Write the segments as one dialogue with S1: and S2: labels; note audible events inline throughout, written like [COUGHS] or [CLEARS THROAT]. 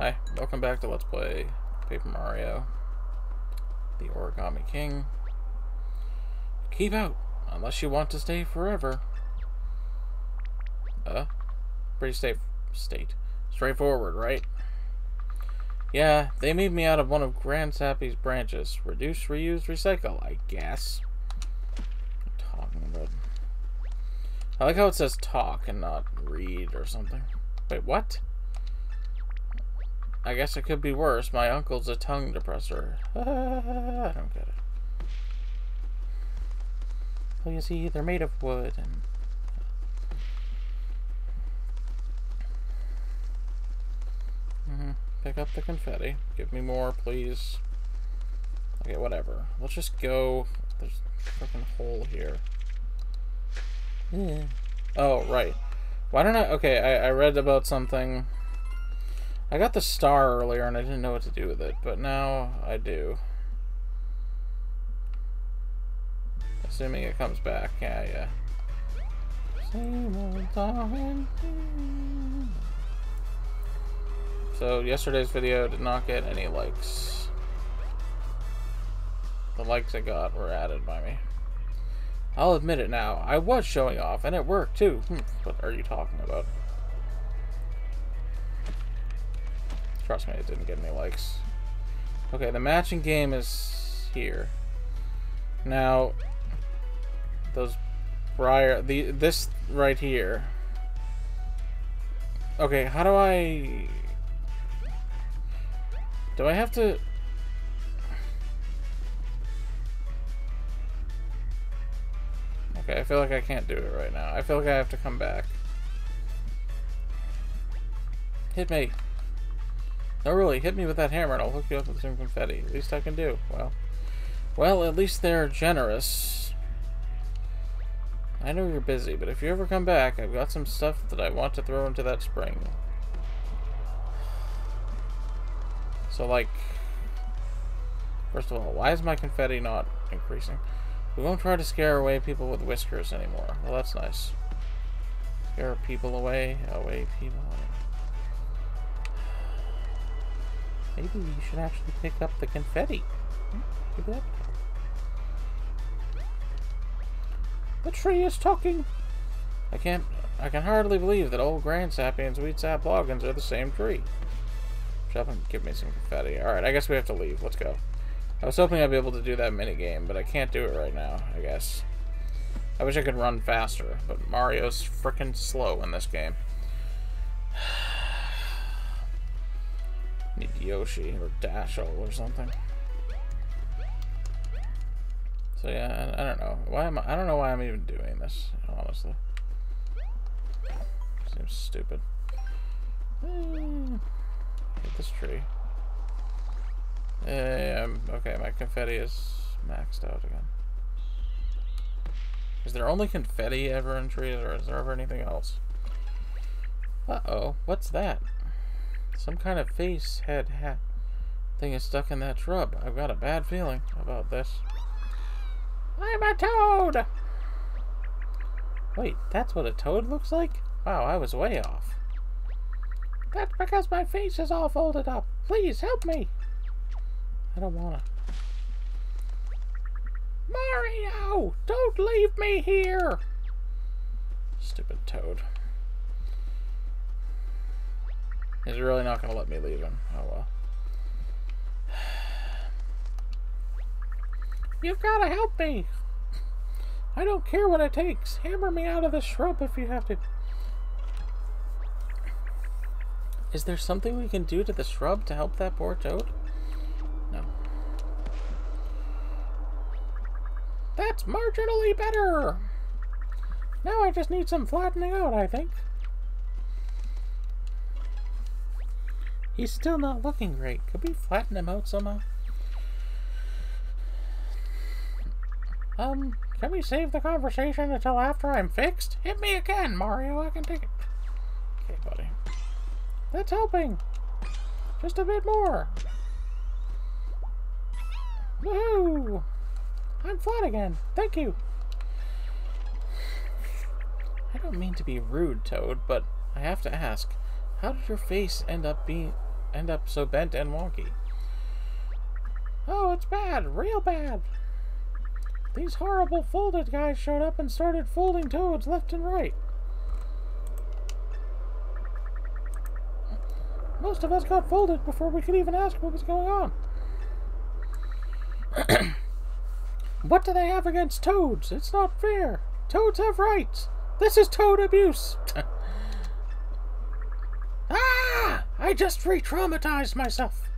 S1: Hi, welcome back to Let's Play Paper Mario, the Origami King. Keep out, unless you want to stay forever. Uh, pretty safe state. Straightforward, right? Yeah, they made me out of one of Grand Sappy's branches. Reduce, reuse, recycle, I guess. talking about. I like how it says talk and not read or something. Wait, what? I guess it could be worse. My uncle's a tongue depressor. [LAUGHS] I don't get it. Well, you see, they're made of wood and. Mm -hmm. Pick up the confetti. Give me more, please. Okay, whatever. Let's just go. There's a freaking hole here. Yeah. Oh, right. Why don't I... Okay, I, I read about something I got the star earlier and I didn't know what to do with it, but now I do. Assuming it comes back. Yeah, yeah. So yesterday's video did not get any likes. The likes I got were added by me. I'll admit it now. I was showing off, and it worked too. Hmm, what are you talking about? Trust me, it didn't get any likes. Okay, the matching game is here. Now, those prior, the this right here. Okay, how do I? Do I have to? Okay, I feel like I can't do it right now. I feel like I have to come back. Hit me. No, really, hit me with that hammer and I'll hook you up with some confetti. At least I can do. Well, well, at least they're generous. I know you're busy, but if you ever come back, I've got some stuff that I want to throw into that spring. So, like, first of all, why is my confetti not increasing? We won't try to scare away people with whiskers anymore. Well, that's nice. Scare people away, away people. Maybe we should actually pick up the confetti. That. The tree is talking. I can't. I can hardly believe that old Grand Sappy and Sweet Sap Loggins are the same tree. And give me some confetti. Alright, I guess we have to leave. Let's go. I was hoping I'd be able to do that mini game, but I can't do it right now, I guess. I wish I could run faster, but Mario's freaking slow in this game. [SIGHS] Need Yoshi or Dashel or something. So yeah, I, I, don't know. Why am I, I don't know why I'm even doing this, honestly. Seems stupid. Eh, hit this tree. Yeah, um, okay, my confetti is maxed out again. Is there only confetti ever in trees, or is there ever anything else? Uh-oh, what's that? Some kind of face head hat thing is stuck in that shrub. I've got a bad feeling about this. I'm a toad! Wait, that's what a toad looks like? Wow, I was way off. That's because my face is all folded up. Please help me. I don't wanna. Mario! Don't leave me here! Stupid toad. He's really not going to let me leave him. Oh well. You've got to help me. I don't care what it takes. Hammer me out of the shrub if you have to. Is there something we can do to the shrub to help that poor toad? No. That's marginally better. Now I just need some flattening out, I think. He's still not looking great. Could we flatten him out somehow? Um, can we save the conversation until after I'm fixed? Hit me again, Mario. I can take it. Okay, buddy. That's helping. Just a bit more. Woohoo! I'm flat again. Thank you. I don't mean to be rude, Toad, but I have to ask. How did your face end up being end up so bent and wonky? Oh, it's bad. Real bad. These horrible folded guys showed up and started folding toads left and right. Most of us got folded before we could even ask what was going on. [CLEARS THROAT] what do they have against toads? It's not fair. Toads have rights. This is toad abuse. [LAUGHS] ah! I just re traumatized myself.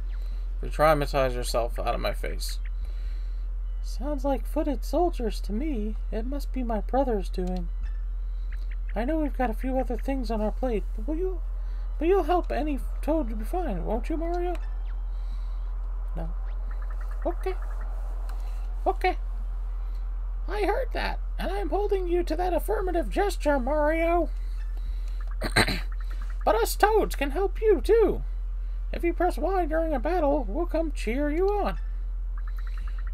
S1: Re traumatize yourself out of my face. Sounds like folded soldiers to me. It must be my brother's doing. I know we've got a few other things on our plate, but will you but you'll help any toad to be fine, won't you, Mario? No. Okay. Okay. I heard that, and I'm holding you to that affirmative gesture, Mario. [CLEARS THROAT] but us toads can help you, too. If you press Y during a battle, we'll come cheer you on.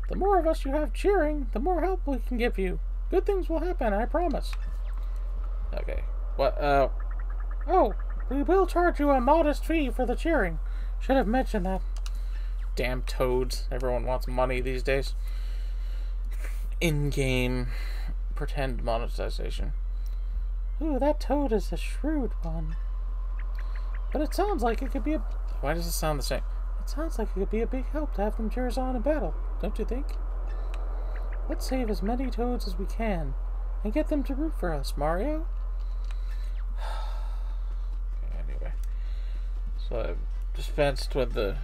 S1: The more of us you have cheering, the more help we can give you. Good things will happen, I promise. Okay. What, uh... Oh, we will charge you a modest fee for the cheering. Should have mentioned that. Damn toads. Everyone wants money these days. In-game pretend monetization. Ooh, that toad is a shrewd one. But it sounds like it could be a... Why does it sound the same? It sounds like it could be a big help to have them cheer us on in battle, don't you think? Let's save as many toads as we can, and get them to root for us, Mario. [SIGHS] anyway, so I've dispensed with the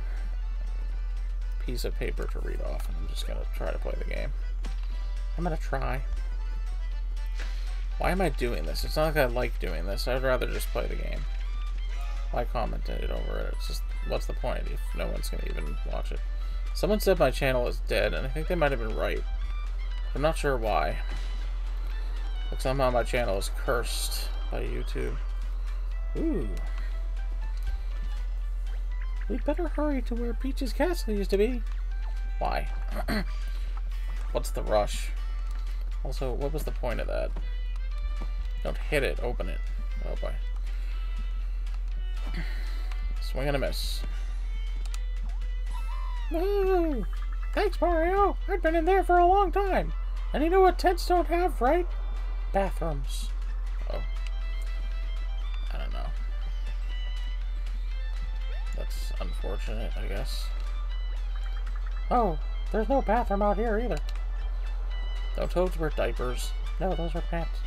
S1: piece of paper to read off, and I'm just going to try to play the game. I'm going to try. Why am I doing this? It's not like I like doing this. I'd rather just play the game. Why comment it over it? It's just, what's the point if no one's to even watch it? Someone said my channel is dead, and I think they might have been right. I'm not sure why. But somehow my channel is cursed by YouTube. Ooh. We better hurry to where Peach's castle used to be. Why? [CLEARS THROAT] What's the rush? Also, what was the point of that? Don't hit it, open it. Oh boy. Swing and a miss. Woo! Thanks, Mario! I've been in there for a long time. And you know what tents don't have, right? Bathrooms. Oh. I don't know. That's unfortunate, I guess. Oh, there's no bathroom out here either. Don't toads wear diapers? No, those are pants.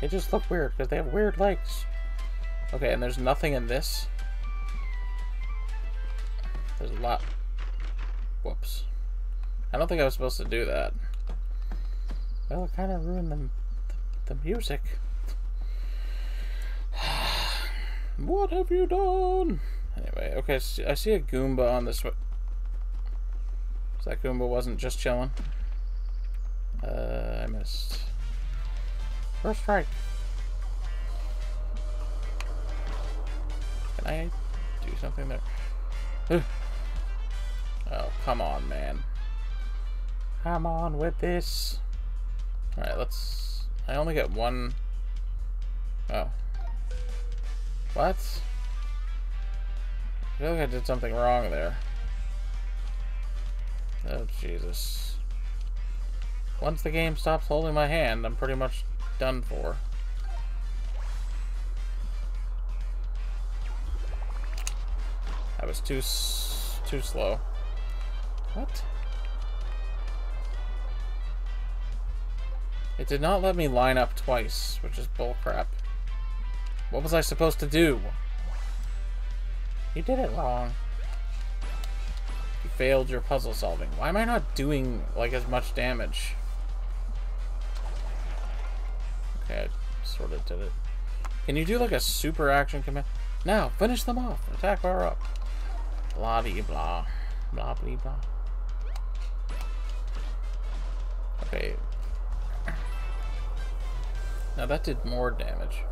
S1: They just look weird because they have weird legs. Okay, and there's nothing in this. There's a lot. Whoops. I don't think I was supposed to do that. Well, it kind of ruined the, the, the music. [SIGHS] what have you done? Anyway, okay, I see a Goomba on this. So that Goomba wasn't just chilling. Uh, I missed. First strike. I do something there? [SIGHS] oh, come on, man. Come on with this. Alright, let's... I only get one... Oh. What? I feel like I did something wrong there. Oh, Jesus. Once the game stops holding my hand, I'm pretty much done for. Was too too slow. What? It did not let me line up twice, which is bullcrap. What was I supposed to do? You did it wrong. You failed your puzzle solving. Why am I not doing, like, as much damage? Okay, I sort of did it. Can you do, like, a super action command? Now, finish them off. Attack bar up. Blah -de blah. Blah blah blah. Okay. Now that did more damage.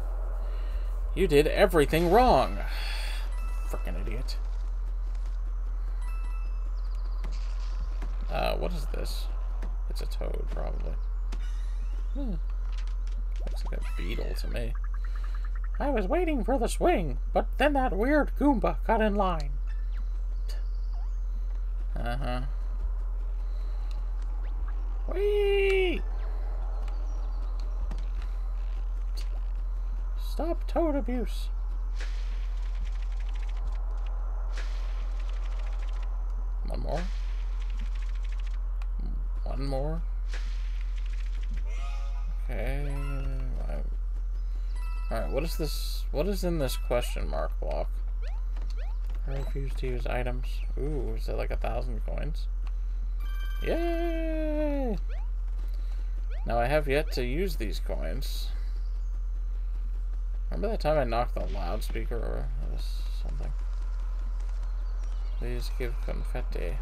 S1: You did everything wrong. [SIGHS] Freaking idiot. Uh, what is this? It's a toad, probably. Hmm. Looks like a beetle to me. I was waiting for the swing, but then that weird Goomba got in line. Uh-huh. Whee! Stop toad abuse. One more. One more. Okay. Alright, what is this? What is in this question mark block? I refuse to use items. Ooh, is that like a thousand coins? Yay! Now I have yet to use these coins. Remember that time I knocked the loudspeaker or something? Please give confetti.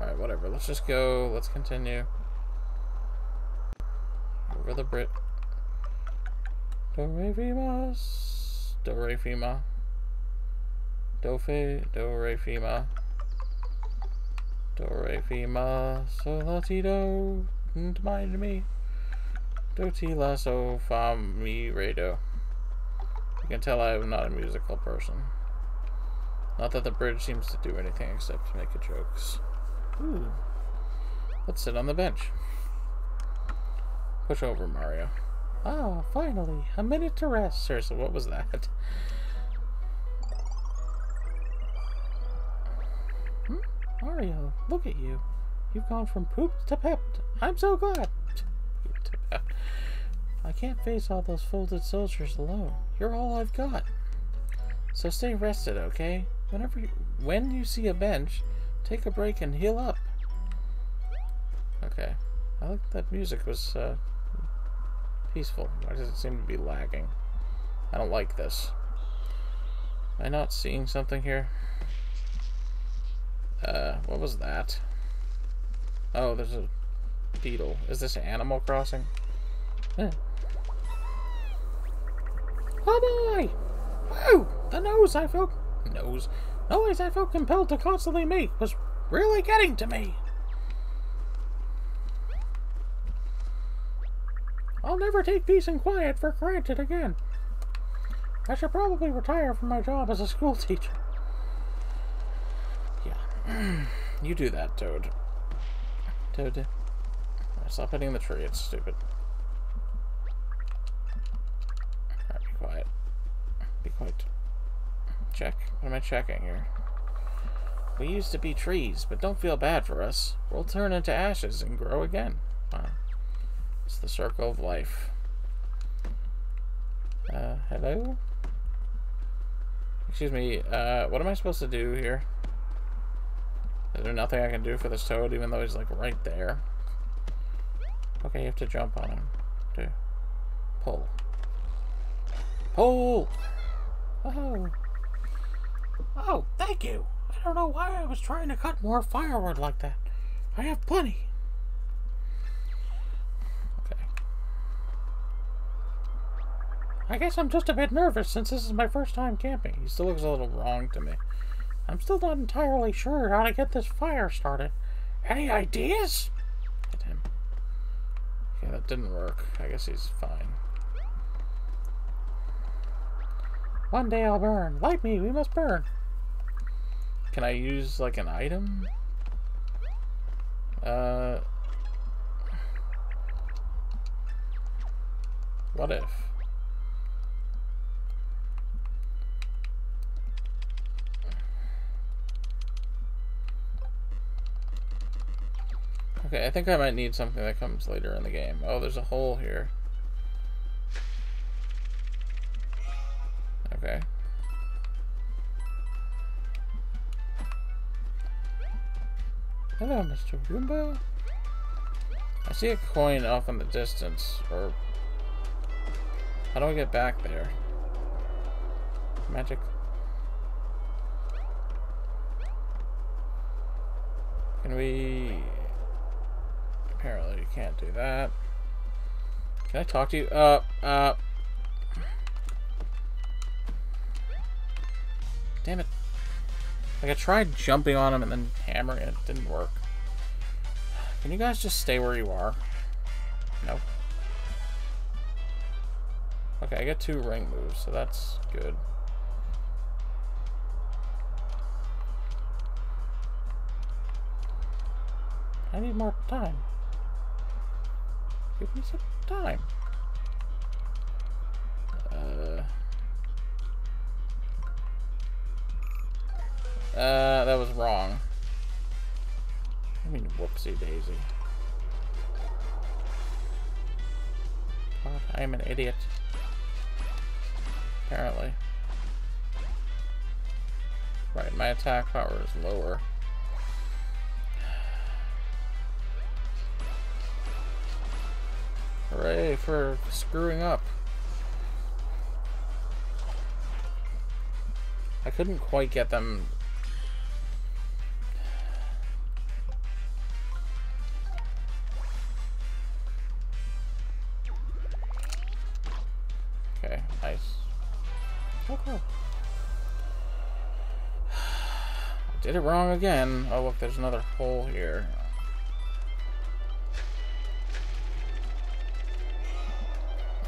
S1: Alright, whatever. Let's just go. Let's continue. Over the Brit. Do re fi mas. Do re fi ma. Do fe. Do re fi ma. Do re fi ma. So la ti do. Don't mind me. Do ti la so fa mi re do. You can tell I'm not a musical person. Not that the bridge seems to do anything except make jokes. Ooh. Let's sit on the bench. Push over, Mario. Ah, finally, a minute to rest. Seriously, what was that? Mario, look at you. You've gone from poop to pep. I'm so glad. I can't face all those folded soldiers alone. You're all I've got. So stay rested, okay? Whenever you, when you see a bench, take a break and heal up. Okay. I like that music was uh, peaceful. Why does it seem to be lagging? I don't like this. Am I not seeing something here? Uh, what was that? Oh, there's a beetle. Is this Animal Crossing? Eh. Oh boy! Whoa! The nose I felt... Nose? Noise I felt compelled to constantly make was really getting to me. I'll never take peace and quiet for granted again. I should probably retire from my job as a school teacher. [SIGHS] You do that, Toad. Toad. Stop hitting the tree, it's stupid. Alright, be quiet. Be quiet. Check. What am I checking here? We used to be trees, but don't feel bad for us. We'll turn into ashes and grow again. Wow. It's the circle of life. Uh, hello? Excuse me, uh, what am I supposed to do here? Is there nothing I can do for this toad, even though he's, like, right there? Okay, you have to jump on him. To pull. Pull! Oh! Oh, thank you! I don't know why I was trying to cut more firewood like that. I have plenty. Okay. I guess I'm just a bit nervous since this is my first time camping. He still looks a little wrong to me. I'm still not entirely sure how to get this fire started. Any ideas? Him. Yeah, that didn't work. I guess he's fine. One day I'll burn. Light me, we must burn. Can I use, like, an item? Uh... What if? Okay, I think I might need something that comes later in the game. Oh, there's a hole here. Okay. Hello, Mr. Goomba. I see a coin off in the distance, or... How do I get back there? Magic. Can we apparently you can't do that. Can I talk to you? Uh, uh. Damn it. Like, I tried jumping on him and then hammering it. it didn't work. Can you guys just stay where you are? No. Okay, I got two ring moves, so that's good. I need more time. Give me some time. Uh, uh, that was wrong. I mean, whoopsie daisy. God, I am an idiot. Apparently. Right, my attack power is lower. Hooray for screwing up. I couldn't quite get them... Okay, nice. Okay. [SIGHS] Did it wrong again. Oh, look, there's another hole here.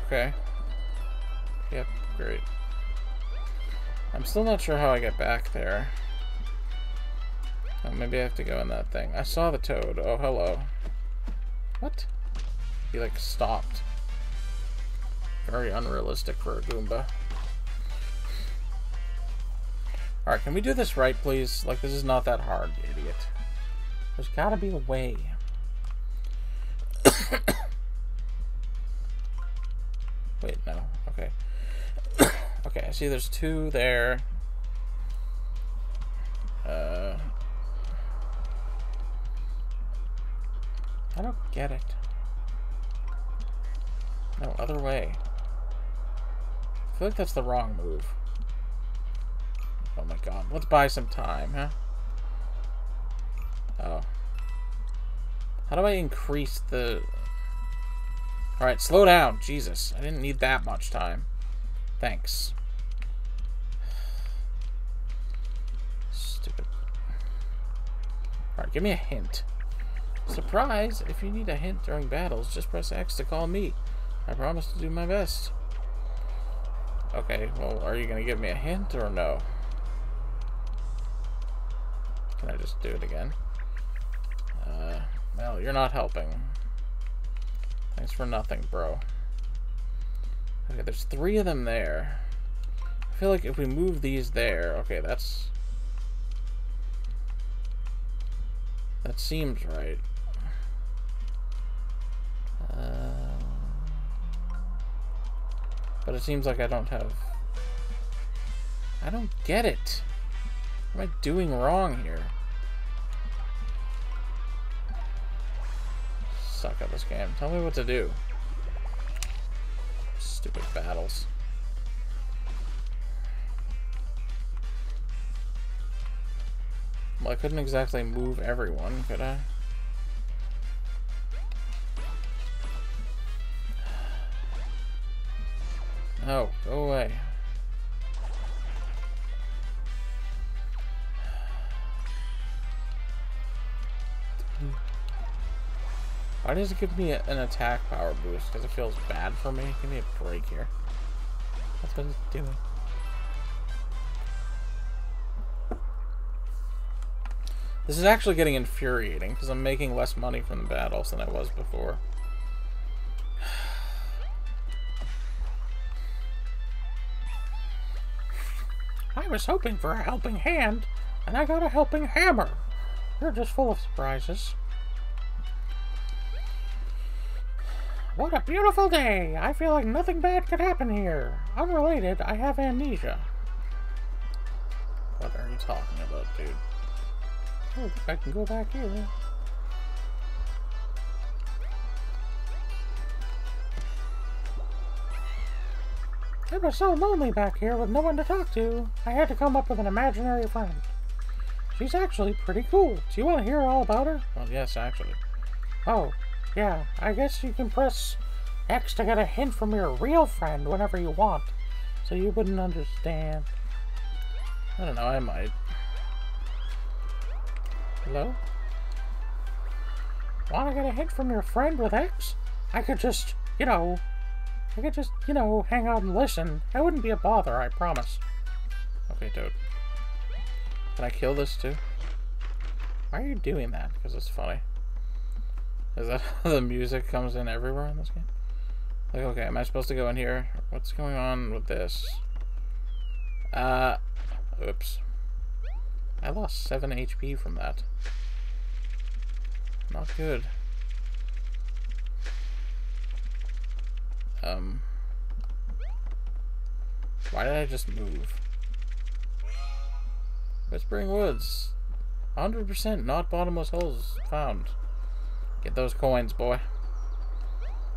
S1: Okay. Yep, great. I'm still not sure how I get back there. Oh, maybe I have to go in that thing. I saw the toad. Oh, hello. What? He, like, stopped. Very unrealistic for a Goomba. Alright, can we do this right, please? Like, this is not that hard, idiot. There's gotta be a way. Wait, no. Okay. [COUGHS] okay, I see there's two there. Uh, I don't get it. No, other way. I feel like that's the wrong move. Oh my god. Let's buy some time, huh? Oh. How do I increase the... Alright, slow down. Jesus. I didn't need that much time. Thanks. Stupid. Alright, give me a hint. Surprise! If you need a hint during battles, just press X to call me. I promise to do my best. Okay, well, are you going to give me a hint or no? Can I just do it again? Uh, well, you're not helping. Thanks for nothing, bro. Okay, there's three of them there. I feel like if we move these there... Okay, that's... That seems right. Uh, but it seems like I don't have... I don't get it. What am I doing wrong here? Suck at this game. Tell me what to do. Stupid battles. Well, I couldn't exactly move everyone, could I? [SIGHS] No, go away. Why does it give me an attack power boost? Because it feels bad for me? Give me a break here. That's what it's doing. This is actually getting infuriating, because I'm making less money from the battles than I was before. [SIGHS] I was hoping for a helping hand, and I got a helping hammer. You're just full of surprises. What a beautiful day! I feel like nothing bad could happen here. Unrelated, I have amnesia. What are you talking about, dude? Oh, I can go back here. It was so lonely back here with no one to talk to. I had to come up with an imaginary friend. She's actually pretty cool. Do you want to hear all about her? Well, yes, actually. Oh, yeah, I guess you can press X to get a hint from your real friend whenever you want. So you wouldn't understand. I don't know, I might. Hello? Want to get a hint from your friend with X? I could just, you know, I could just, you know, hang out and listen. I wouldn't be a bother, I promise. Okay, Toad. Can I kill this too? Why are you doing that? Because it's funny. Is that [LAUGHS] how the music comes in everywhere in this game? Like, okay, am I supposed to go in here? What's going on with this? Uh, oops. I lost 7 HP from that. Not good. Um... Why did I just move? Whispering Woods. 100% not bottomless holes found. Get those coins, boy.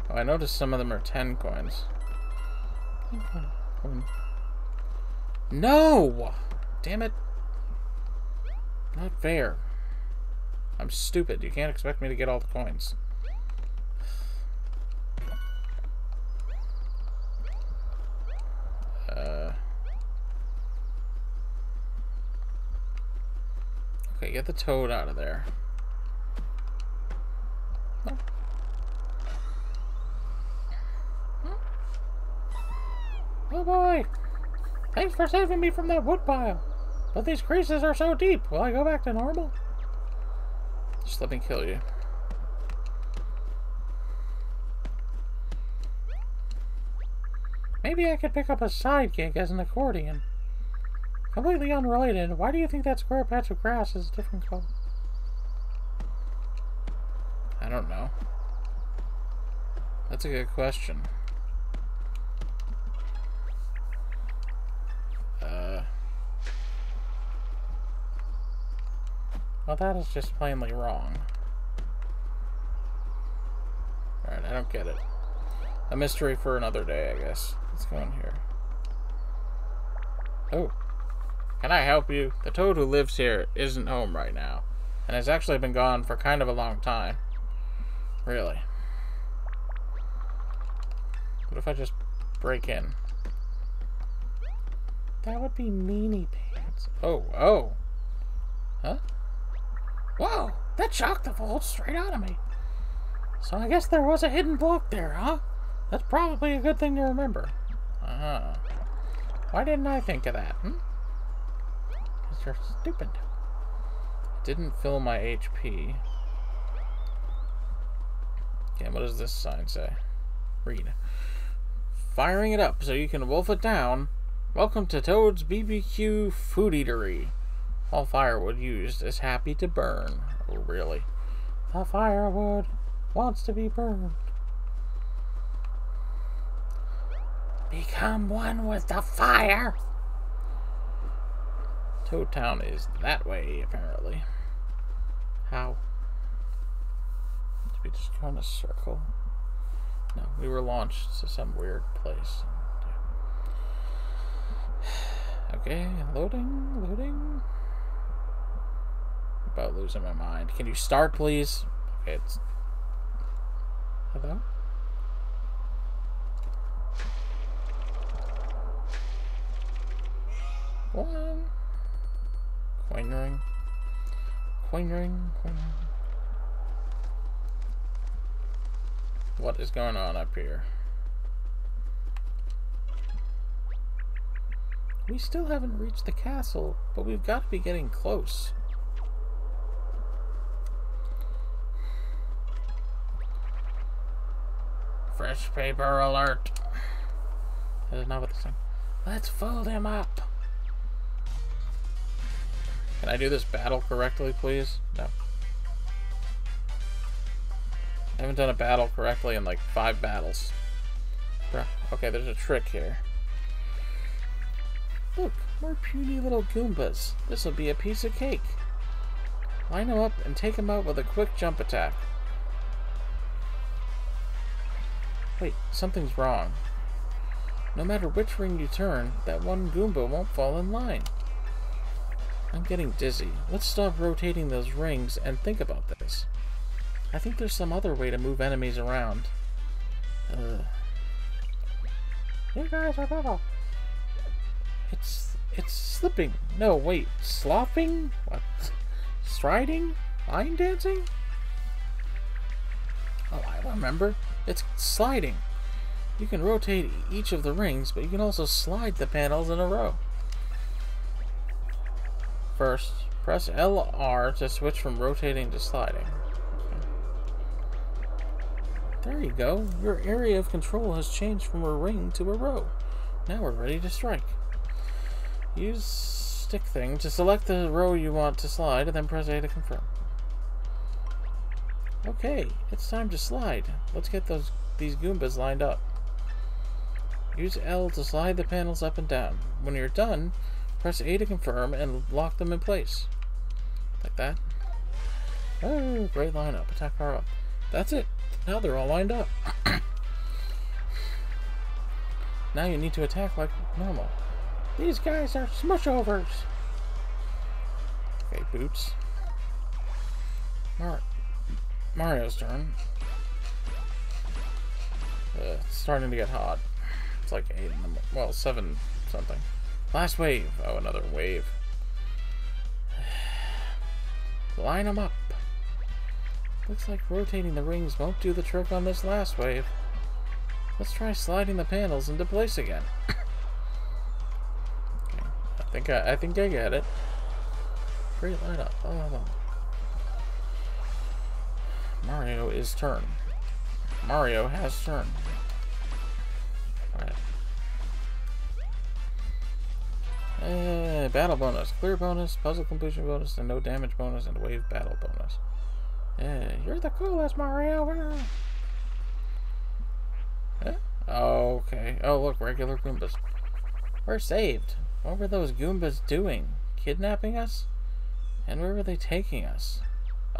S1: Oh, I noticed some of them are 10 coins. No! Damn it. Not fair. I'm stupid. You can't expect me to get all the coins. Uh... Okay, get the toad out of there. Boy! Thanks for saving me from that woodpile. But these creases are so deep. Will I go back to normal? Just let me kill you. Maybe I could pick up a side gig as an accordion. Completely unrelated, why do you think that square patch of grass is a different color? I don't know. That's a good question. Well, that is just plainly wrong. Alright, I don't get it. A mystery for another day, I guess. Let's go in here. Oh. Can I help you? The toad who lives here isn't home right now. And has actually been gone for kind of a long time. Really. What if I just break in? That would be meanie pants. Oh, oh. Huh? Whoa! That shocked the vault straight out of me. So I guess there was a hidden block there, huh? That's probably a good thing to remember. Uh-huh. Why didn't I think of that, hmm? Because you're stupid. Didn't fill my HP. Okay, what does this sign say? Read. Firing it up so you can wolf it down. Welcome to Toad's BBQ Food Eatery. All firewood used is happy to burn. Oh, really? The firewood wants to be burned. Become one with the fire. Toad Town is that way, apparently. How? Did we just go in a circle? No, we were launched to some weird place. [SIGHS] Okay, loading, loading. About losing my mind. Can you start, please? Okay, it's. Hello? One. Coin ring. Coin ring. Coin ring. What is going on up here? We still haven't reached the castle, but we've got to be getting close. Fresh paper alert. That is not what this thing. Let's fold him up. Can I do this battle correctly, please? No. I haven't done a battle correctly in like five battles. Okay, there's a trick here. Look, more puny little Goombas. This'll be a piece of cake. Line them up and take them out with a quick jump attack. Wait, something's wrong. No matter which ring you turn, that one Goomba won't fall in line. I'm getting dizzy. Let's stop rotating those rings and think about this. I think there's some other way to move enemies around. Uh, you guys are better. It's it's slipping. No, wait, slopping? What? Striding? Line dancing? Oh, I remember. It's sliding. You can rotate each of the rings, but you can also slide the panels in a row. First, press LR to switch from rotating to sliding. There you go. Your area of control has changed from a ring to a row. Now we're ready to strike. Use stick thing to select the row you want to slide, and then press A to confirm. Okay, it's time to slide. Let's get those these Goombas lined up. Use L to slide the panels up and down. When you're done, press A to confirm and lock them in place. Like that. Oh, great lineup. Attack power up. That's it. Now they're all lined up. [CLEARS THROAT] now you need to attack like normal. These guys are smushovers. Okay, boots. Mar Mario's turn. Uh, it's starting to get hot. It's like 8 in the well, 7 something. Last wave. Oh, another wave. [SIGHS] Line them up. Looks like rotating the rings won't do the trick on this last wave. Let's try sliding the panels into place again. [COUGHS] okay. I think I, I think I get it. Great lineup. Oh. Mario is turn. Mario has turn. Alright. Uh, battle bonus, clear bonus, puzzle completion bonus, and no damage bonus, and wave battle bonus. Yeah, you're the coolest, Mario. Huh? Oh, okay. Oh, look, regular Goombas. We're saved. What were those Goombas doing? Kidnapping us? And where were they taking us?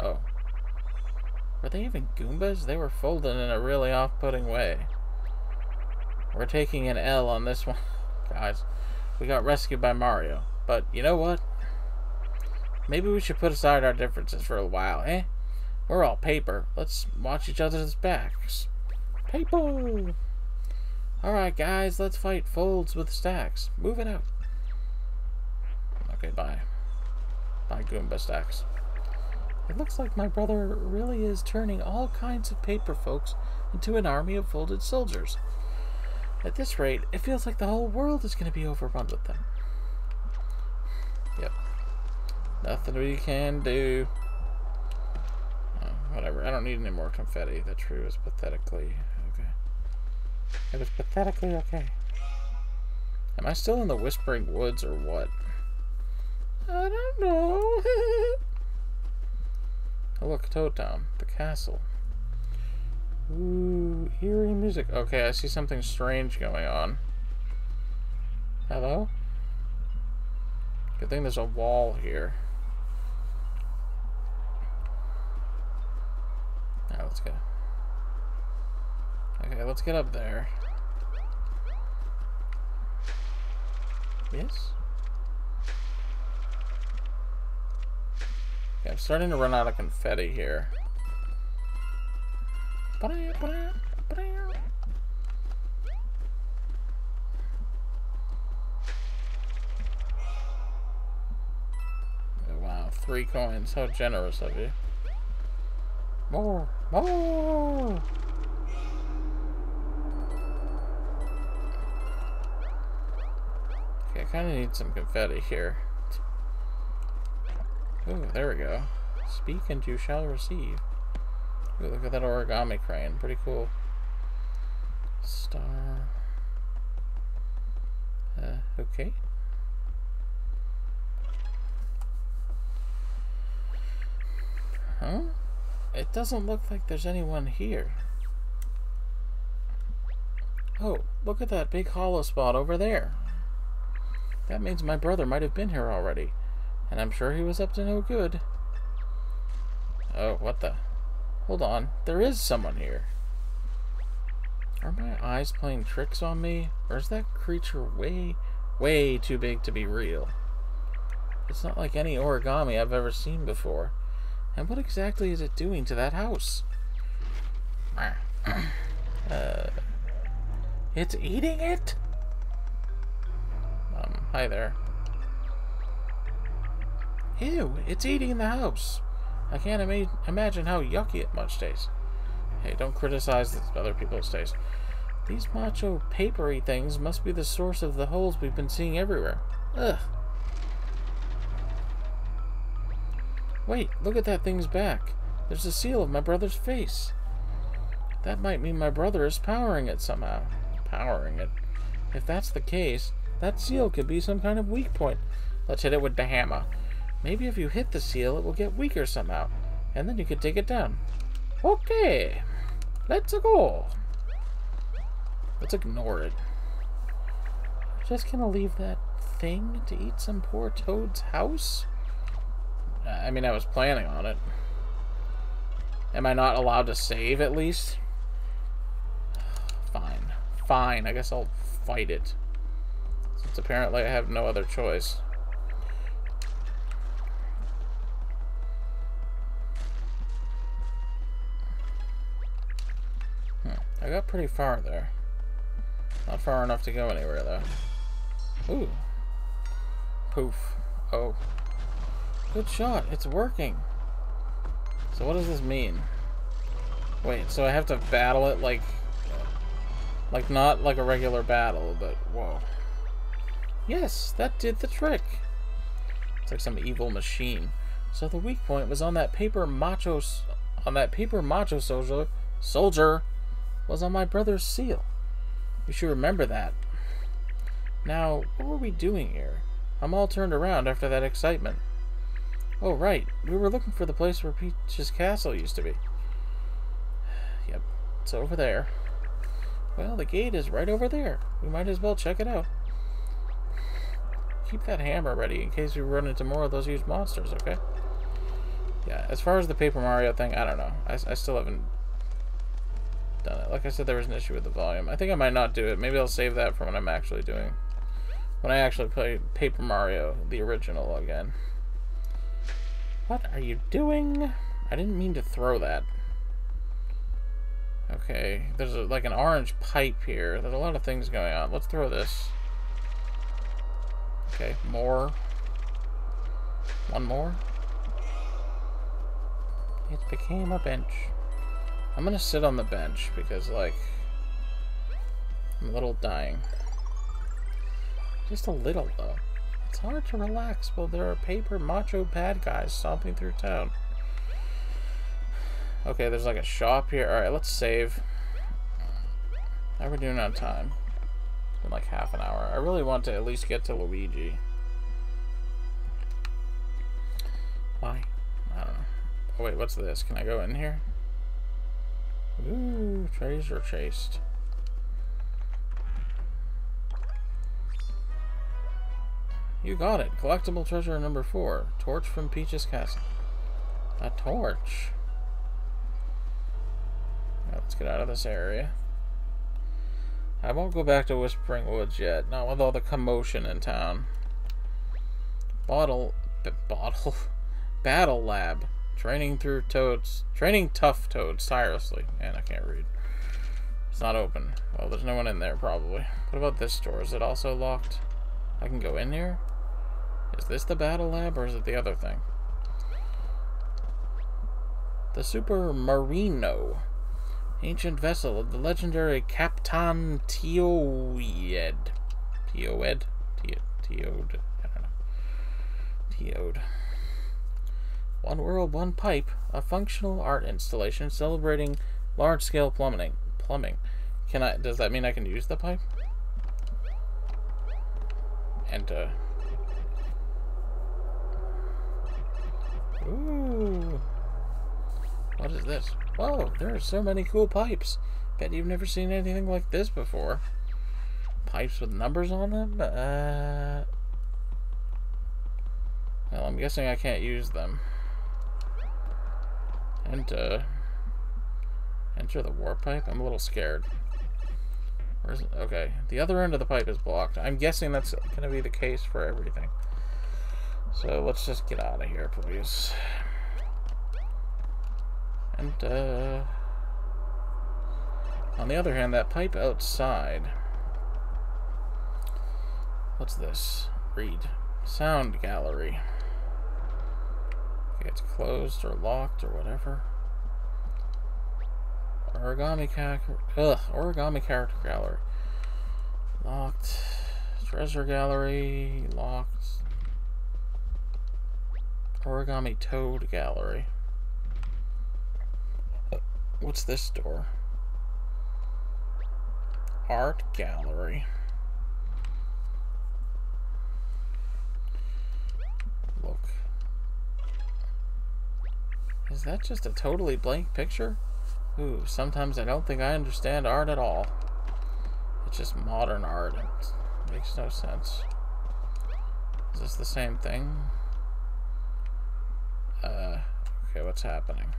S1: Oh. Were they even Goombas? They were folded in a really off-putting way. We're taking an L on this one. [LAUGHS] Guys, we got rescued by Mario. But you know what? Maybe we should put aside our differences for a while, eh? We're all paper. Let's watch each other's backs. Paper! Alright, guys, let's fight folds with stacks. Moving out. Okay, bye. Bye, Goomba stacks. It looks like my brother really is turning all kinds of paper folks into an army of folded soldiers. At this rate, it feels like the whole world is going to be overrun with them. Yep. Nothing we can do. Oh, whatever. I don't need any more confetti. The tree was pathetically okay. It was pathetically okay. Am I still in the Whispering Woods or what? I don't know. [LAUGHS] oh, look, Town, the castle. Ooh, eerie music. Okay, I see something strange going on. Hello? Good thing there's a wall here. Alright, let's go. Okay, let's get up there. Yes? Okay, I'm starting to run out of confetti here. Oh, wow, three coins. How generous of you. More! More! Okay, I kind of need some confetti here. Ooh, there we go. Speak and you shall receive. Ooh, look at that origami crane. Pretty cool. Star. Uh, okay. Huh? It doesn't look like there's anyone here. Oh, look at that big hollow spot over there. That means my brother might have been here already. And I'm sure he was up to no good. Oh, what the... Hold on. There is someone here. Are my eyes playing tricks on me? Or is that creature way, way too big to be real? It's not like any origami I've ever seen before. And what exactly is it doing to that house? [CLEARS THROAT] uh, it's eating it? Um, hi there. Ew, it's eating the house. I can't ima imagine how yucky it must taste. Hey, don't criticize other people's taste. These macho papery things must be the source of the holes we've been seeing everywhere. Ugh. Wait, look at that thing's back. There's a seal of my brother's face. That might mean my brother is powering it somehow. Powering it. If that's the case, that seal could be some kind of weak point. Let's hit it with the hammer. Maybe if you hit the seal, it will get weaker somehow. And then you could take it down. Okay. Let's go. Let's ignore it. Just gonna leave that thing to eat some poor toad's house? Uh, I mean, I was planning on it. Am I not allowed to save, at least? Fine. Fine, I guess I'll fight it. Since apparently I have no other choice. Hmm. I got pretty far there. Not far enough to go anywhere, though. Ooh. Poof. Oh. Good shot. It's working. So what does this mean? Wait, so I have to battle it like... Like, not like a regular battle, but... Whoa. Yes, that did the trick. It's like some evil machine. So the weak point was on that paper macho... On that paper macho soldier... Soldier! Was on my brother's seal. You should remember that. Now, what were we doing here? I'm all turned around after that excitement. Oh, right. We were looking for the place where Peach's castle used to be. [SIGHS] Yep, it's over there. Well, the gate is right over there. We might as well check it out. Keep that hammer ready in case we run into more of those huge monsters, okay? Yeah, as far as the Paper Mario thing, I don't know. I, I still haven't done it. Like I said, there was an issue with the volume. I think I might not do it. Maybe I'll save that for when I'm actually doing... When I actually play Paper Mario, the original, again. What are you doing? I didn't mean to throw that. Okay, there's a, like an orange pipe here. There's a lot of things going on. Let's throw this. Okay, more. One more. It became a bench. I'm gonna sit on the bench because, like, I'm a little dying. Just a little, though. It's hard to relax while there are paper macho bad guys stomping through town. Okay, there's like a shop here. Alright, let's save. How are we doing on time? It's been like half an hour. I really want to at least get to Luigi. Why? I don't know. Oh wait, what's this? Can I go in here? Ooh, treasure chased. You got it. Collectible treasure number four. Torch from Peach's Castle. A torch. Right, let's get out of this area. I won't go back to Whispering Woods yet. Not with all the commotion in town. Bottle... bottle... [LAUGHS] Battle Lab. Training through toads. Training tough toads tirelessly. Man, I can't read. It's not open. Well, there's no one in there, probably. What about this door? Is it also locked? I can go in here? Is this the battle lab or is it the other thing? The Super Marino. Ancient vessel of the legendary Captain Teoed. Teoed? Teoed. I don't know. Teoed. One world, one pipe. A functional art installation celebrating large-scale plumbing. Plumbing. Can I? Does that mean I can use the pipe? And uh, Ooh. What is this? Whoa, there are so many cool pipes. Bet you've never seen anything like this before. Pipes with numbers on them? Uh... Well, I'm guessing I can't use them. And, uh... Enter the warp pipe? I'm a little scared. Where's? Okay, the other end of the pipe is blocked. I'm guessing that's going to be the case for everything. So let's just get out of here, please. And, uh... On the other hand, that pipe outside... What's this? Read. Sound gallery. It's closed or locked or whatever. Origami character... Ugh, origami character gallery. Locked. Treasure gallery. Locked. Origami Toad Gallery. Uh, what's this door? art gallery. Look. Is that just a totally blank picture? Ooh, sometimes I don't think I understand art at all. It's just modern art. It makes no sense. Is this the same thing? Uh, okay, what's happening?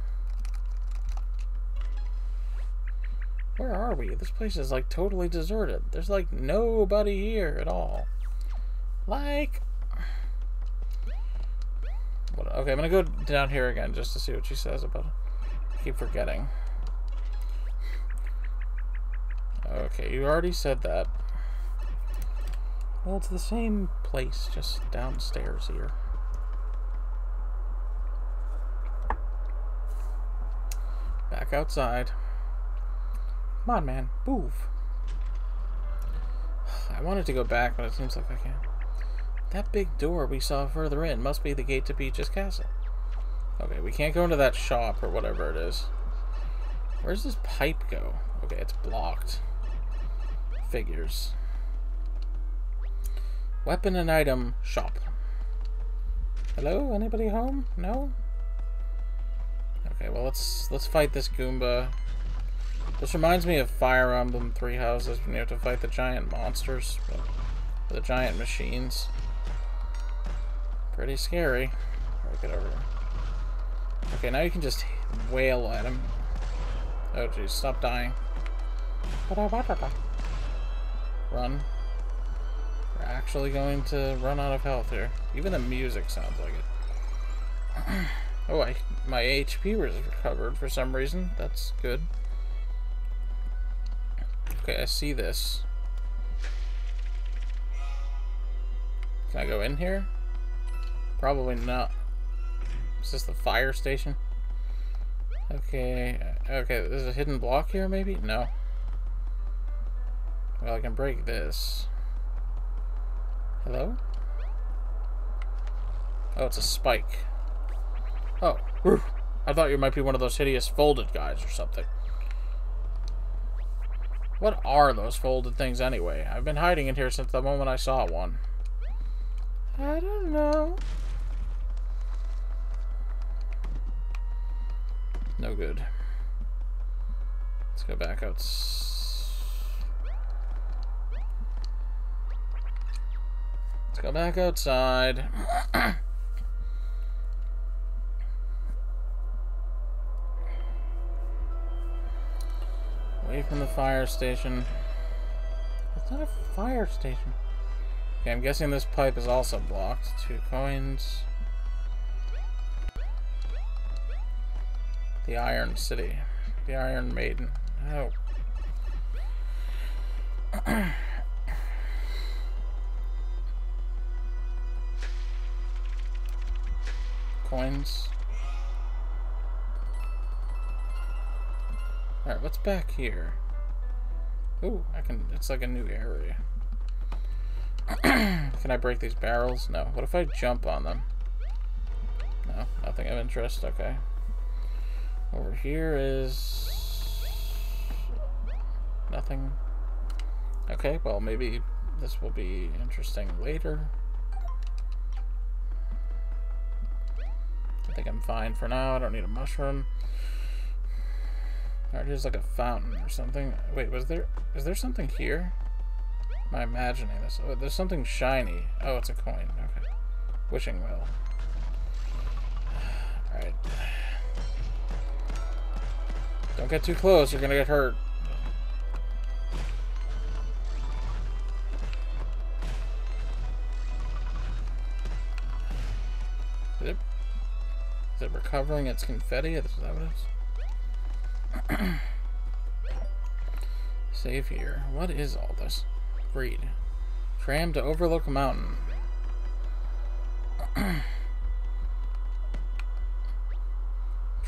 S1: Where are we? This place is like totally deserted. There's like nobody here at all. Like... What, okay, I'm gonna go down here again just to see what she says about it. I keep forgetting. Okay, you already said that. Well, it's the same place, just downstairs here. Back outside. Come on, man. Move. [SIGHS] I wanted to go back, but it seems like I can't. That big door we saw further in must be the gate to Peach's castle. Okay, we can't go into that shop or whatever it is. Where's this pipe go? Okay, it's blocked. Figures. Weapon and item shop. Hello? Anybody home? No? Okay, well let's let's fight this Goomba. This reminds me of Fire Emblem Three Houses when you have to fight the giant monsters. The giant machines. Pretty scary. Alright, get over here. Okay, now you can just wail at him. Oh jeez, stop dying. Run. We're actually going to run out of health here. Even the music sounds like it. [CLEARS THROAT] oh, I, my HP was recovered for some reason. That's good. Okay, I see this. Can I go in here? Probably not. Is this the fire station? Okay, okay, there's a hidden block here, maybe? No. Well, I can break this. Hello? Oh, it's a spike. Oh, I thought you might be one of those hideous folded guys or something. What are those folded things anyway? I've been hiding in here since the moment I saw one. I don't know. No good. Let's go back out. Let's go back outside. Away from the fire station. It's not a fire station. Okay, I'm guessing this pipe is also blocked. Two coins. The Iron City. The Iron Maiden. Oh. [COUGHS] Coins. Alright, what's back here? Ooh, I can, it's like a new area. [COUGHS] can I break these barrels? No. What if I jump on them? No, nothing of interest, okay. Over here is... Nothing. Okay, well maybe this will be interesting later. I think I'm fine for now. I don't need a mushroom. Alright, here's like a fountain or something. Wait, was there... Is there something here? Am I imagining this? Oh, there's something shiny. Oh, it's a coin. Okay. Wishing well. [SIGHS] Alright. Don't get too close, you're gonna get hurt. Is it, is it recovering its confetti? Is that what it is? [CLEARS THROAT] Save here. What is all this? Read. Tram to overlook a mountain. [CLEARS THROAT]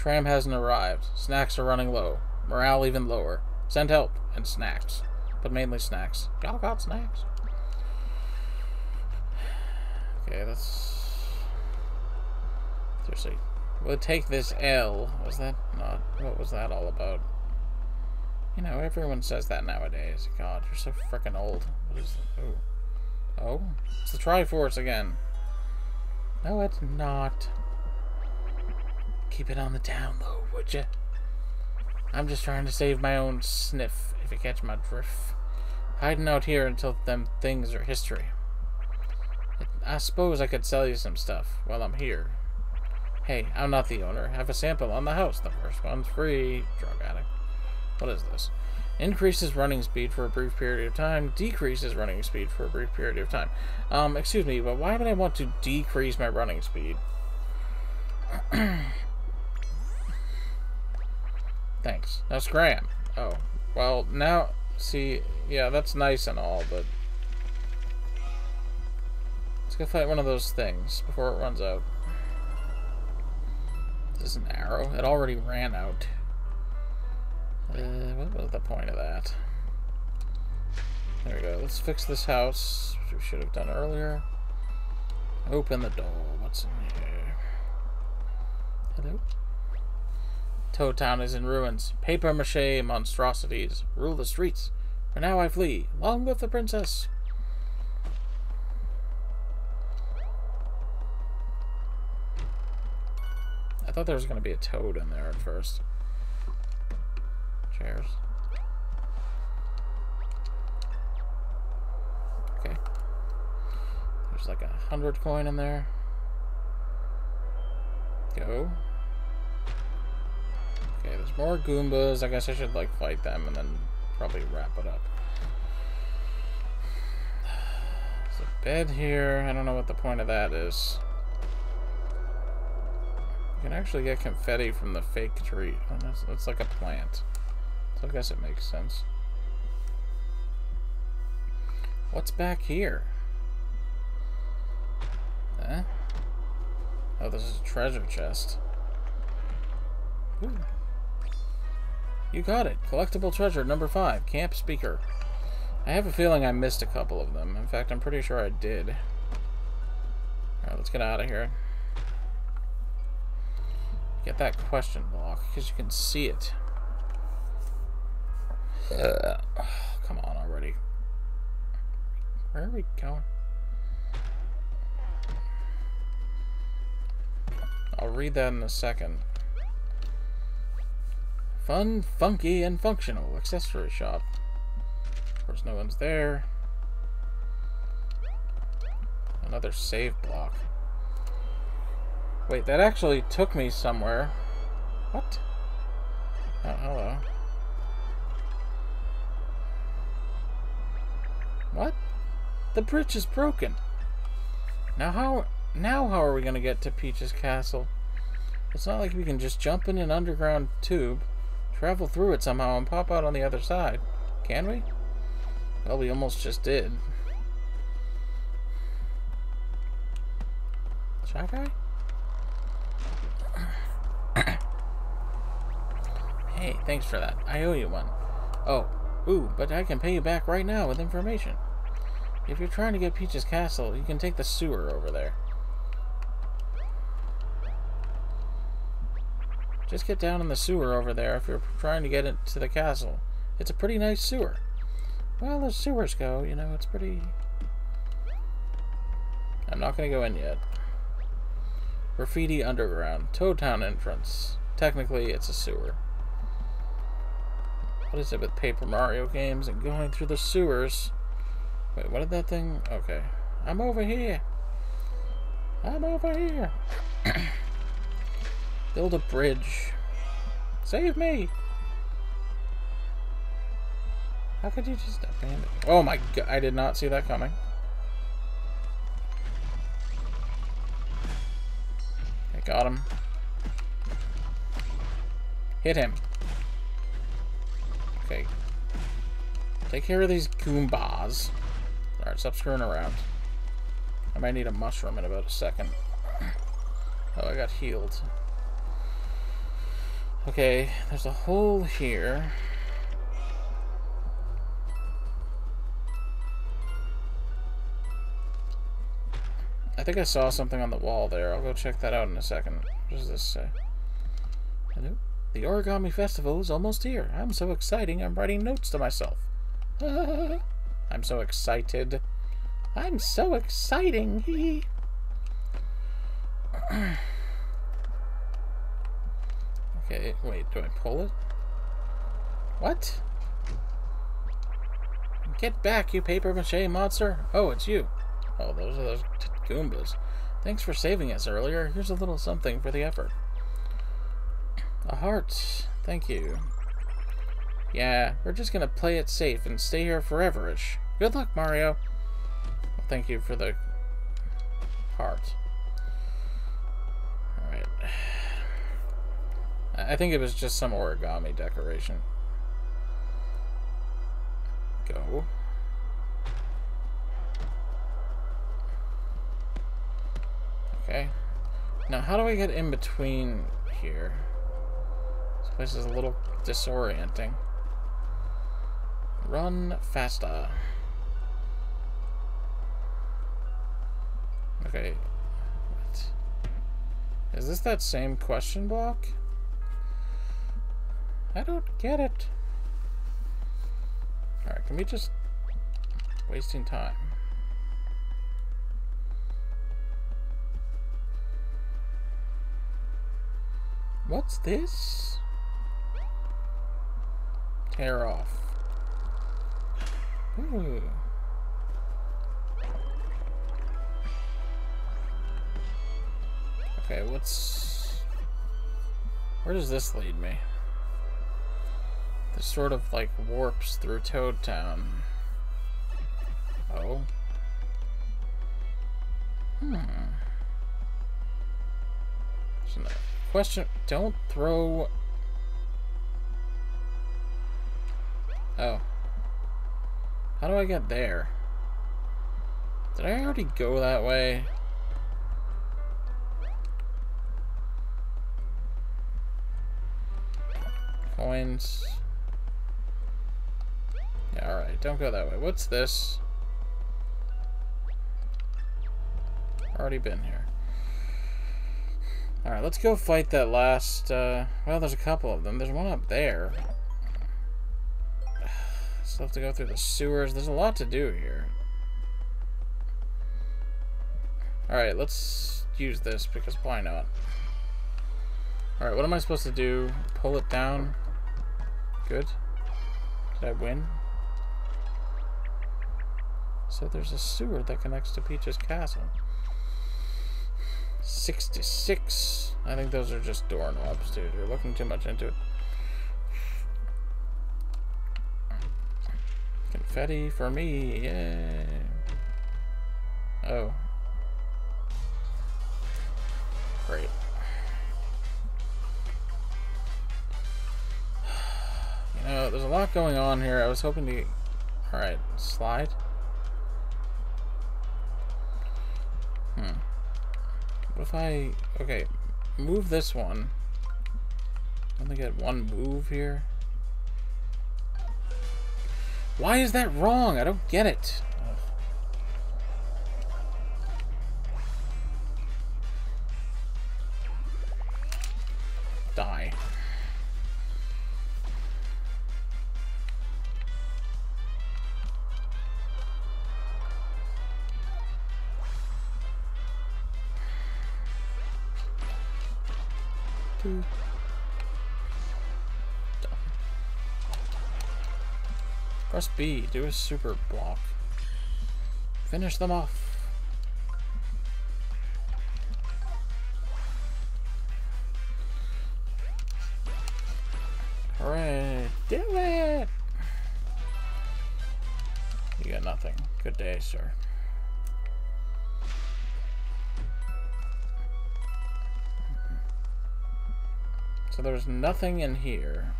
S1: Tram hasn't arrived. Snacks are running low. Morale even lower. Send help and snacks. But mainly snacks. Y'all got snacks? Okay, that's... Seriously. We'll take this L. Was that not... What was that all about? You know, everyone says that nowadays. God, you're so freaking old. What is it? Oh. Oh? It's the Triforce again. No, it's not. Keep it on the down low, would you? I'm just trying to save my own sniff, if you catch my drift. Hiding out here until them things are history. I suppose I could sell you some stuff while I'm here. Hey, I'm not the owner. Have a sample on the house. The first one's free. Drug addict. What is this? Increases running speed for a brief period of time. Decreases running speed for a brief period of time. Um, excuse me, but why would I want to decrease my running speed? [CLEARS THROAT] Thanks. Now scram. Oh. Well, now, see, yeah, that's nice and all, but... Let's go fight one of those things before it runs out. This is an arrow. It already ran out. Uh, what was the point of that? There we go. Let's fix this house, which we should have done earlier. Open the door. What's in here? Hello? Toad Town is in ruins. Paper mache monstrosities rule the streets. For now I flee. Long live the princess! I thought there was going to be a toad in there at first. Chairs. Okay. There's like a hundred coin in there. Go. Okay, there's more Goombas. I guess I should, like, fight them and then probably wrap it up. There's a bed here. I don't know what the point of that is. You can actually get confetti from the fake tree. Oh, it's like a plant. So I guess it makes sense. What's back here? Huh? Oh, this is a treasure chest. Ooh. You got it. Collectible treasure number five. Camp speaker. I have a feeling I missed a couple of them. In fact, I'm pretty sure I did. Alright, let's get out of here. Get that question block, because you can see it. Uh, [SIGHS] come on already. Where are we going? I'll read that in a second. Fun, funky, and functional accessory shop. Of course, no one's there. Another save block. Wait, that actually took me somewhere. What? Oh, hello. What? The bridge is broken. Now how now how are we going to get to Peach's castle? It's not like we can just jump in an underground tube travel through it somehow and pop out on the other side. Can we? Well, we almost just did. Shy guy? [COUGHS] hey, thanks for that. I owe you one. Oh, ooh, but I can pay you back right now with information. If you're trying to get Peach's castle, you can take the sewer over there. Just get down in the sewer over there if you're trying to get into the castle. It's a pretty nice sewer. Well, as sewers go, you know, it's pretty... I'm not going to go in yet. Graffiti Underground. Toad Town entrance. Technically, it's a sewer. What is it with Paper Mario games and going through the sewers? Wait, what did that thing... Okay. I'm over here. I'm over here. [CLEARS THROAT] Build a bridge. Save me! How could you just abandon? Oh my god, I did not see that coming. I got him. Hit him. Okay. Take care of these Goombas. Alright, stop screwing around. I might need a mushroom in about a second. [CLEARS THROAT] Oh, I got healed. Okay, there's a hole here. I think I saw something on the wall there. I'll go check that out in a second. What does this say? Hello? The Origami Festival is almost here. I'm so exciting, I'm writing notes to myself. [LAUGHS] I'm so excited. I'm so exciting. [LAUGHS] okay, wait, do I pull it? What? Get back, you paper mache monster! Oh, it's you. Oh, those are those Goombas. Thanks for saving us earlier. Here's a little something for the effort. A heart. Thank you. Yeah, we're just gonna play it safe and stay here foreverish. Good luck, Mario. Well, thank you for the heart. Alright. I think it was just some origami decoration. Go. Okay. Now, how do I get in between here? This place is a little disorienting. Run faster. Okay. What? Is this that same question block? I don't get it. Alright, can we just... Wasting time. What's this? Tear off. Ooh. Okay, what's... Where does this lead me? This sort of, like, warps through Toad Town. Oh. Hmm. So, question, don't throw... Oh. How do I get there? Did I already go that way? Coins. Yeah, alright, don't go that way. What's this? Already been here. Alright, let's go fight that last, uh, well, there's a couple of them. There's one up there. [SIGHS] Still have to go through the sewers. There's a lot to do here. Alright, let's use this, because why not? Alright, what am I supposed to do? Pull it down? Good. Did I win? So there's a sewer that connects to Peach's castle. 66. I think those are just doorknobs, dude. You're looking too much into it. Confetti for me, yay. Oh. Great. You know, there's a lot going on here. I was hoping to... Alright, slide. If I... Okay, move this one. Only get one move here. Why is that wrong? I don't get it. Press B, do a super block. Finish them off. Hooray! Do it! You got nothing. Good day, sir. So there's nothing in here.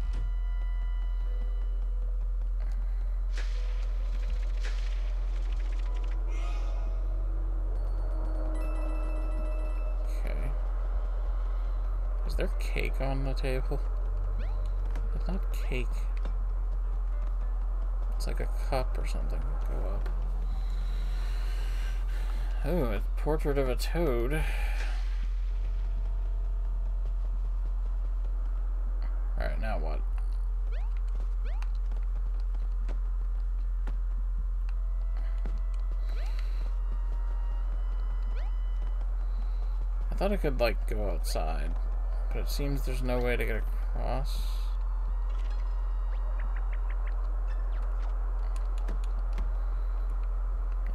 S1: cake on the table? It's not cake. It's like a cup or something. Go up. Oh, a portrait of a toad. Alright, now what? I thought I could, like, go outside. But it seems there's no way to get across.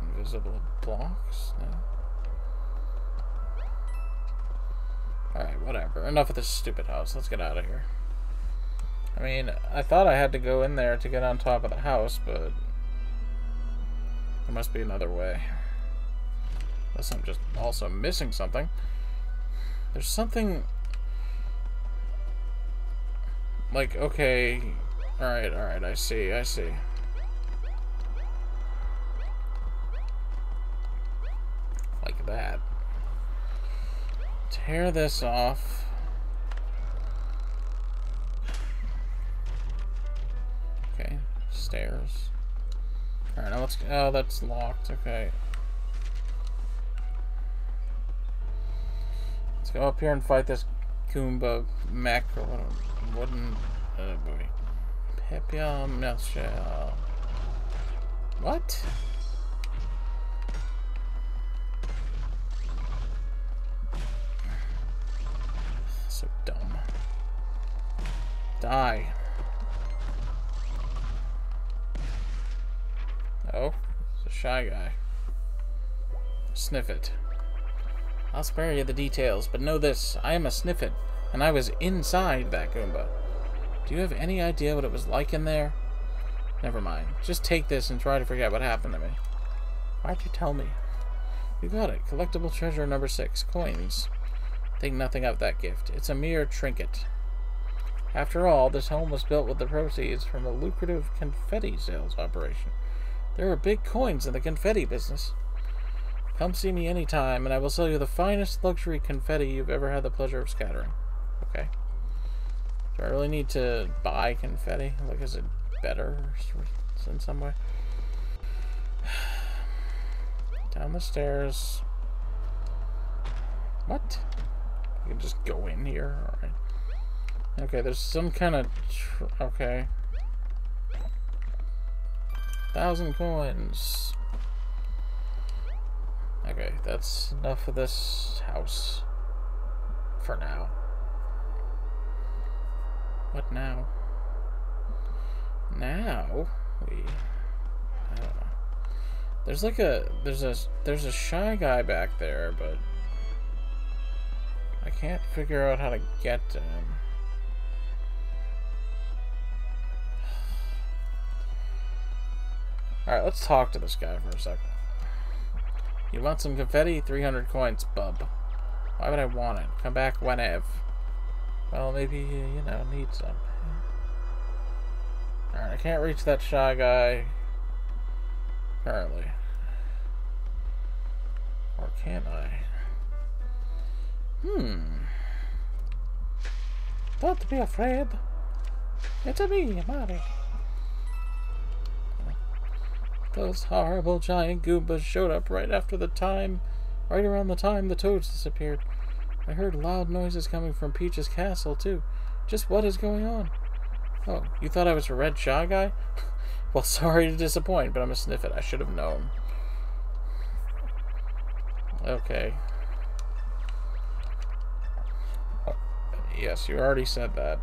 S1: Invisible blocks? No. Alright, whatever. Enough of this stupid house. Let's get out of here. I mean, I thought I had to go in there to get on top of the house, but... There must be another way. Unless I'm just also missing something. There's something... Like, okay... Alright, alright, I see, I see. Like that. Tear this off. Okay, stairs. Alright, now let's... Oh, that's locked, okay. Let's go up here and fight this Goomba or. Wooden. Oh boy. Pepia um, Melchel. What? So dumb. Die. Oh, it's a shy guy. Sniffit. I'll spare you the details, but know this. I am a Sniffit, and I was inside that Goomba. Do you have any idea what it was like in there? Never mind. Just take this and try to forget what happened to me. Why'd you tell me? You got it. Collectible treasure number six. Coins. Think nothing of that gift. It's a mere trinket. After all, this home was built with the proceeds from a lucrative confetti sales operation. There are big coins in the confetti business. Come see me anytime, and I will sell you the finest luxury confetti you've ever had the pleasure of scattering. Okay. Do I really need to buy confetti? Like, is it better in some way? [SIGHS] Down the stairs. What? You can just go in here? Alright. Okay, there's some kind of... okay. Thousand coins. Okay, that's enough of this house. For now. What now? Now we I don't know. There's like a there's a there's a shy guy back there, but I can't figure out how to get to him. [SIGHS] Alright, let's talk to this guy for a second. You want some confetti? 300 coins, bub. Why would I want it? Come back whenever. Well, maybe, you know, need some. Alright, I can't reach that shy guy currently. Or can I? Hmm. Don't be afraid. It's a me, Mario. Those horrible giant Goombas showed up right after the time, right around the time the toads disappeared. I heard loud noises coming from Peach's castle, too. Just what is going on? Oh, you thought I was a red shy guy? [LAUGHS] well, sorry to disappoint, but I'm a Sniffit. I should have known. Okay. Oh, yes, you already said that.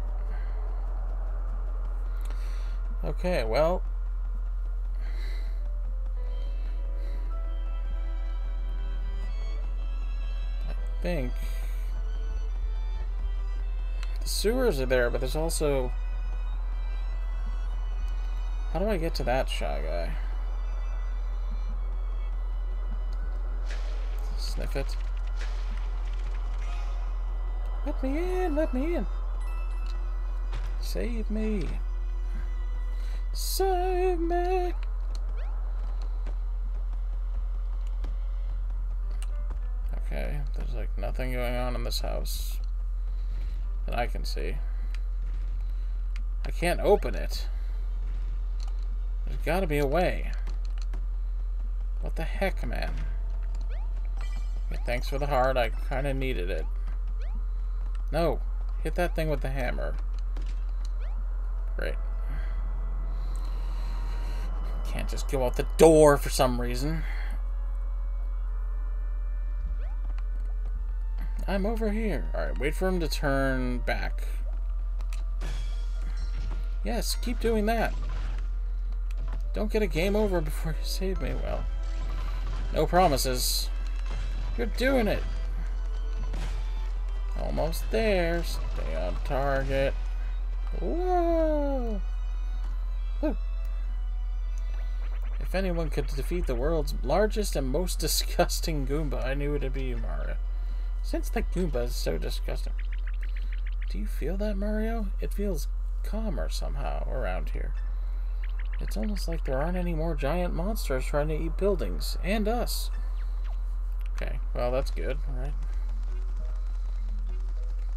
S1: Okay, well, think the sewers are there, but there's also... How do I get to that shy guy? Sniffit. Let me in, let me in. Save me. Save me. Okay, there's like nothing going on in this house that I can see. I can't open it. There's gotta be a way. What the heck, man? Okay, thanks for the heart. I kind of needed it. No. Hit that thing with the hammer. Great. Can't just go out the door for some reason. I'm over here. Alright, wait for him to turn back. Yes, keep doing that. Don't get a game over before you save me. Well, no promises. You're doing it. Almost there. Stay on target. Whoa! If anyone could defeat the world's largest and most [LAUGHS] disgusting Goomba, I knew it'd be Mario. Since the Goomba is so disgusting. Do you feel that, Mario? It feels calmer somehow around here. It's almost like there aren't any more giant monsters trying to eat buildings. And us. Okay, well, that's good, right?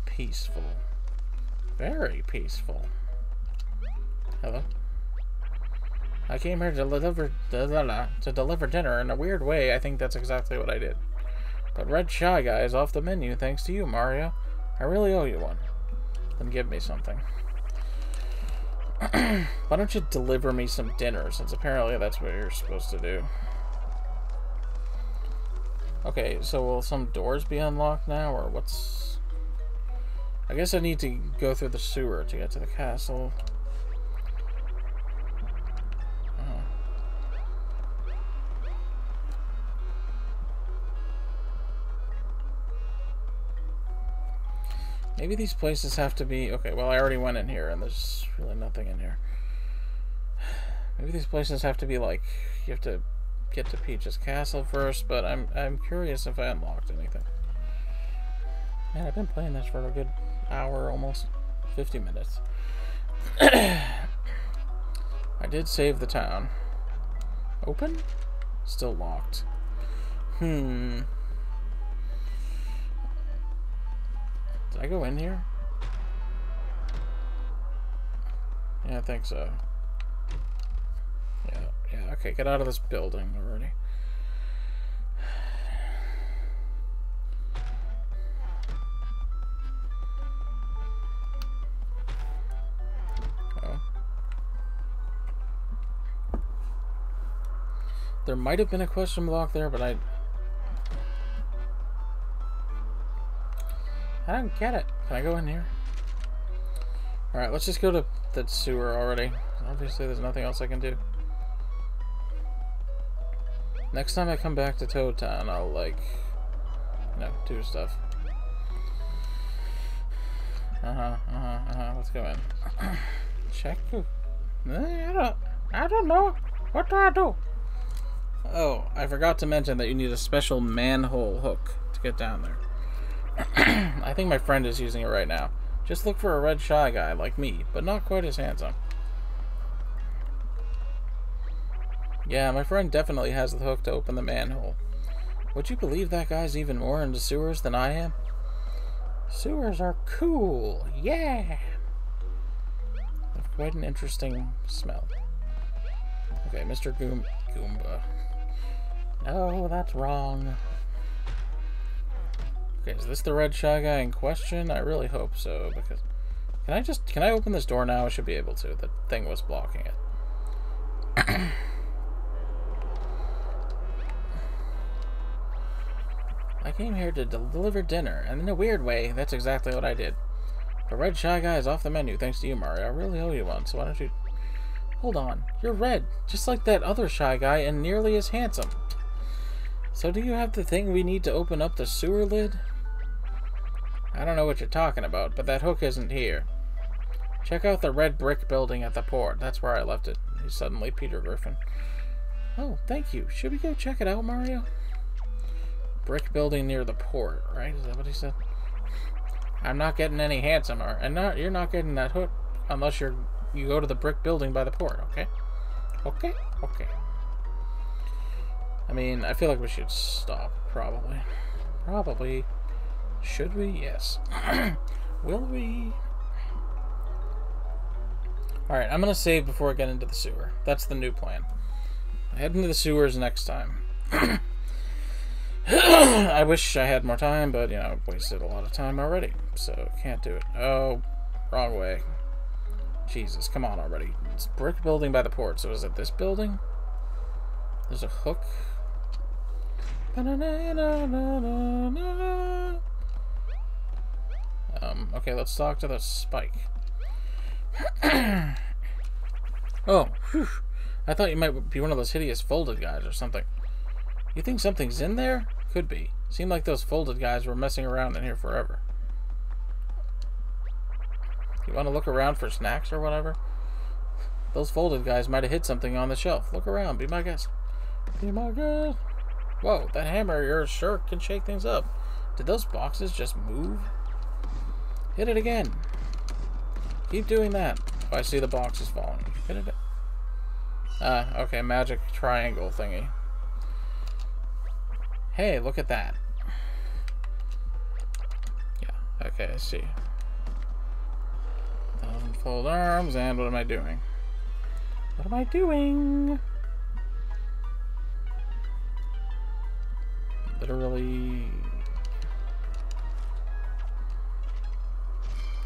S1: Peaceful. Very peaceful. Hello? I came here to deliver to deliver dinner. In a weird way, I think that's exactly what I did. But Red Shy Guy is off the menu thanks to you, Mario. I really owe you one. Then give me something. [CLEARS THROAT] Why don't you deliver me some dinner, since apparently that's what you're supposed to do. Okay, so will some doors be unlocked now, or what's... I guess I need to go through the sewer to get to the castle. Maybe these places have to be... Okay, well, I already went in here, and there's really nothing in here. [SIGHS] Maybe these places have to be, like... You have to get to Peach's castle first, but I'm, I'm curious if I unlocked anything. Man, I've been playing this for a good hour, almost 50 minutes. [COUGHS] I did save the town. Open? Still locked. Hmm. Did I go in here? Yeah, I think so. Yeah, yeah, okay, get out of this building already. There might have been a question block there, but I I don't get it. Can I go in here? Alright, let's just go to the sewer already. Obviously, there's nothing else I can do. Next time I come back to Toad Town, I'll, like, you know, do stuff. Uh-huh, uh-huh, uh-huh. Let's go in. [CLEARS THROAT] Check. Eh, I don't, I don't know. What do I do? Oh, I forgot to mention that you need a special manhole hook to get down there. [CLEARS THROAT] I think my friend is using it right now. Just look for a red shy guy like me, but not quite as handsome. Yeah, my friend definitely has the hook to open the manhole. Would you believe that guy's even more into sewers than I am? Sewers are cool, yeah! Quite an interesting smell. Okay, Mr. Goom Goomba. No, that's wrong. Okay, is this the red shy guy in question? I really hope so, because... Can I just... Can I open this door now? I should be able to. The thing was blocking it. [COUGHS] I came here to deliver dinner, and in a weird way, that's exactly what I did. The red shy guy is off the menu thanks to you, Mario. I really owe you one, so why don't you... Hold on. You're red, just like that other shy guy, and nearly as handsome. So do you have the thing we need to open up the sewer lid? I don't know what you're talking about, but that hook isn't here. Check out the red brick building at the port. That's where I left it. He's suddenly Peter Griffin. Oh, thank you. Should we go check it out, Mario? Brick building near the port, right? Is that what he said? I'm not getting any handsomer, and not you're not getting that hook unless you're you go to the brick building by the port. Okay, okay, okay. I mean, I feel like we should stop. Probably, probably. Should we? Yes. [CLEARS THROAT] Will we? Alright, I'm going to save before I get into the sewer. That's the new plan. I head into the sewers next time. [CLEARS THROAT] I wish I had more time, but, you know, I've wasted a lot of time already. So, can't do it. Oh, wrong way. Jesus, come on already. It's brick building by the port, so is it this building? There's a hook. -na Okay, let's talk to the spike. [CLEARS THROAT] oh, whew. I thought you might be one of those hideous folded guys or something. You think something's in there? Could be. Seemed like those folded guys were messing around in here forever. You want to look around for snacks or whatever? Those folded guys might have hit something on the shelf. Look around. Be my guest. Be my guest. Whoa, that hammer of yours sure can shake things up. Did those boxes just move? Hit it again. Keep doing that. I see the box is falling. Hit it. Ah, uh, okay, magic triangle thingy. Hey, look at that. Yeah, okay, I see. Thousand fold arms, and what am I doing? What am I doing? Literally...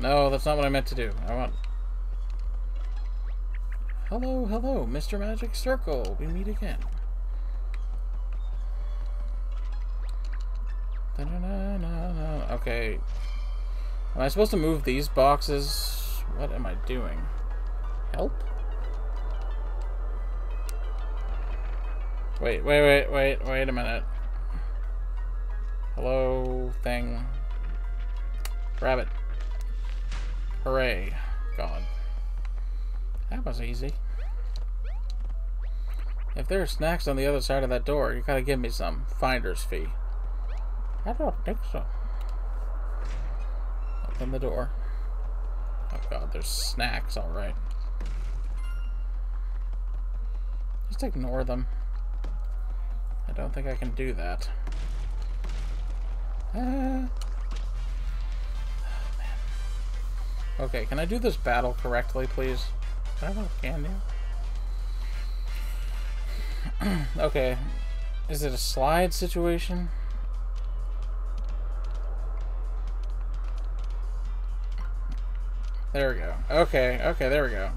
S1: No, that's not what I meant to do. I want... Hello, hello, Mr. Magic Circle. We meet again. Okay. Am I supposed to move these boxes? What am I doing? Help? Wait, wait, wait, wait, wait a minute. Hello, thing. Rabbit. Hooray. Gone. That was easy. If there are snacks on the other side of that door, you gotta give me some. Finder's fee. I don't think so. Open the door. Oh god, there's snacks, alright. Just ignore them. I don't think I can do that. Ah. Okay, can I do this battle correctly, please? I don't can do. okay. Is it a slide situation? There we go. Okay, okay, there we go.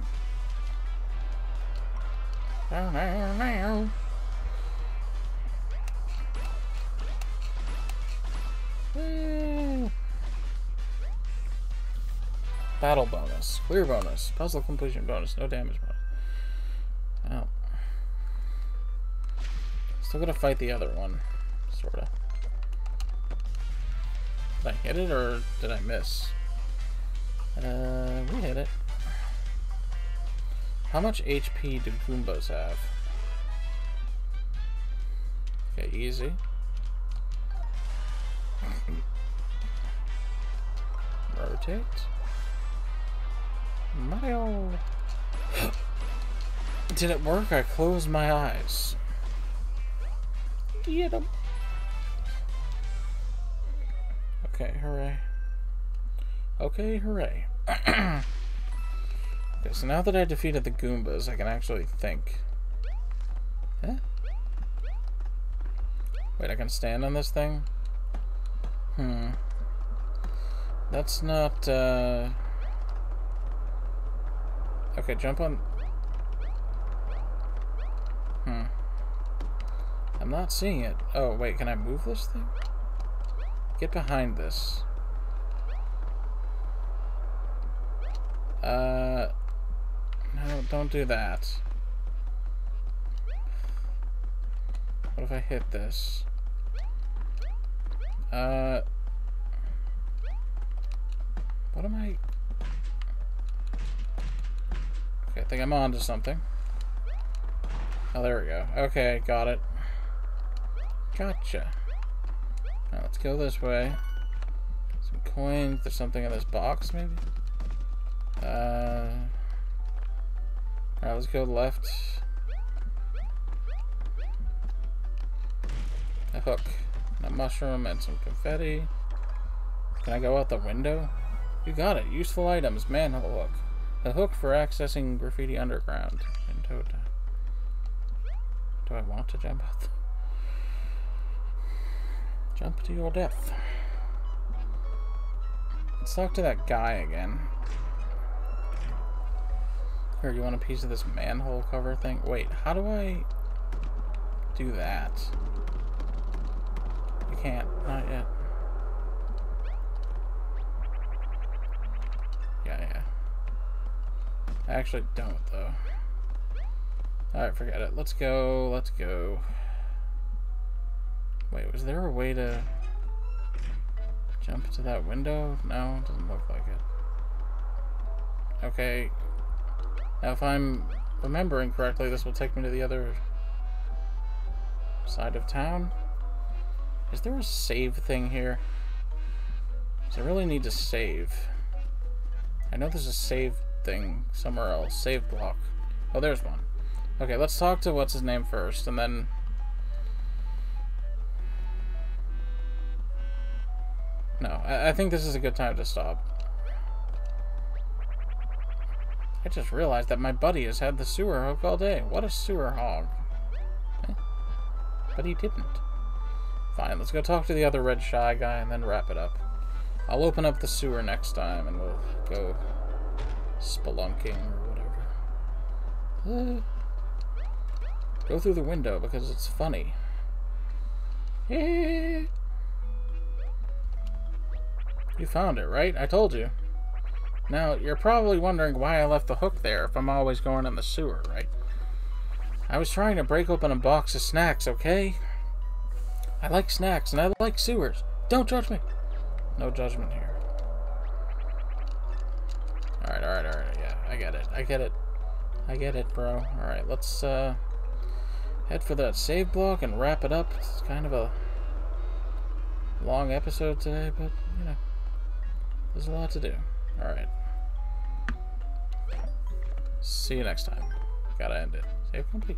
S1: Battle bonus. Clear bonus. Puzzle completion bonus. No damage bonus. Oh. Still gotta fight the other one. Sorta. Did I hit it or did I miss? Uh, we hit it. How much HP do Goombas have? Okay, easy. Rotate. Mario! Did it work? I closed my eyes. Get him. Okay, hooray. Okay, hooray. [CLEARS THROAT] okay, so now that I defeated the Goombas, I can actually think. Huh? Wait, I can stand on this thing? Hmm. That's not, uh... Okay, jump on... Hmm. I'm not seeing it. Oh, wait, can I move this thing? Get behind this. Uh... No, don't do that. What if I hit this? Uh... What am I... Okay, I think I'm on to something. Oh, there we go. Okay, got it. Gotcha. Now let's go this way. Some coins. There's something in this box, maybe? Uh... Alright, let's go left. A hook. A mushroom and some confetti. Can I go out the window? You got it. Useful items. Manhole hook. A hook for accessing Graffiti Underground. Do I want to jump out? [LAUGHS] Jump to your death. Let's talk to that guy again. Here, you want a piece of this manhole cover thing? Wait, how do I do that? You can't. Not yet. guy, yeah. I actually don't, though. Alright, forget it. Let's go, let's go. Wait, was there a way to jump to that window? No, it doesn't look like it. Okay. Now, if I'm remembering correctly, this will take me to the other side of town. Is there a save thing here? Does I really need to save? I know there's a save thing somewhere else. Save block. Oh, there's one. Okay, let's talk to what's his name first, and then... No, I, I think this is a good time to stop. I just realized that my buddy has had the sewer hook all day. What a sewer hog. Eh? But he didn't. Fine, let's go talk to the other red shy guy and then wrap it up. I'll open up the sewer next time and we'll go spelunking or whatever. Uh, go through the window because it's funny. [LAUGHS] you found it, right? I told you. Now, you're probably wondering why I left the hook there if I'm always going in the sewer, right? I was trying to break open a box of snacks, okay? I like snacks and I like sewers. Don't judge me. No judgment here. Alright, alright, alright. Yeah, I get it. I get it. I get it, bro. Alright, let's uh, head for that save block and wrap it up. It's kind of a long episode today, but, you know, there's a lot to do. Alright. See you next time. Gotta end it. Save complete.